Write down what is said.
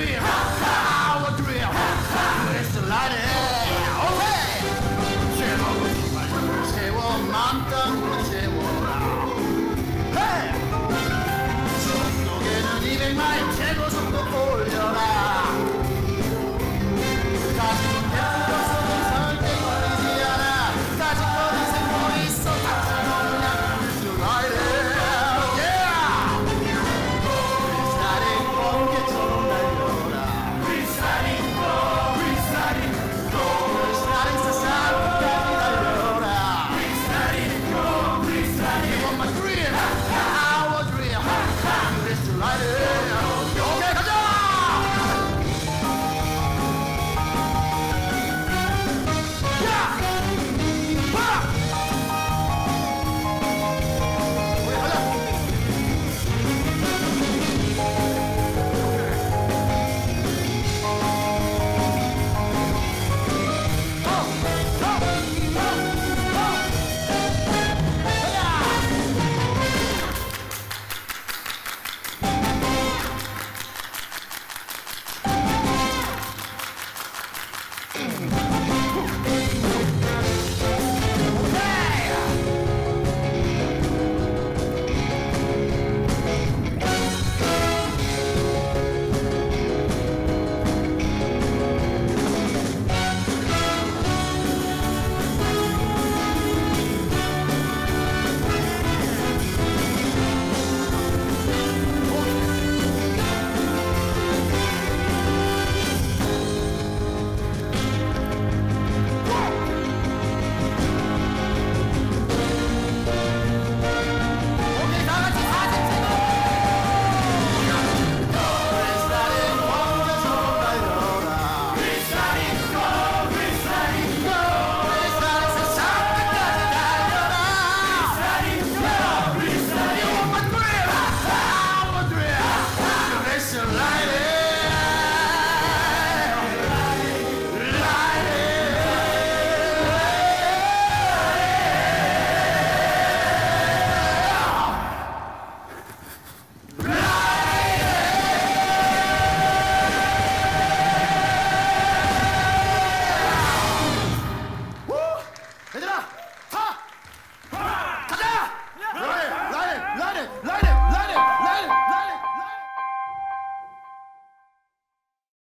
me!